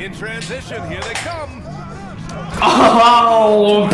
In transition, here they come. Oh,